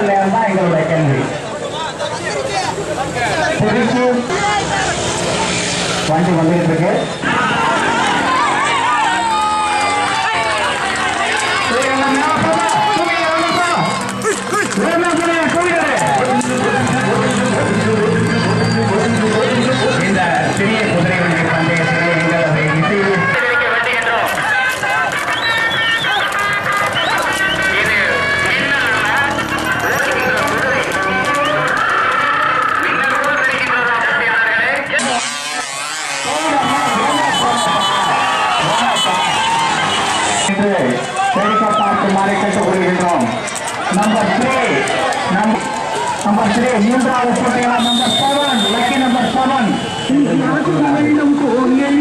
இல்லையா தான் எங்களுடைய கேள்வி திருச்சி வண்டி வந்துகிட்டு இருக்கு என்று தெரிவிக்க பார்க்குமாறு கேட்டுக்கொள்கின்றோம் நம்பர் த்ரீ நம்பர் த்ரீ மூன்றாவது போட்டியாளர் number seven lucky number seven கோயில்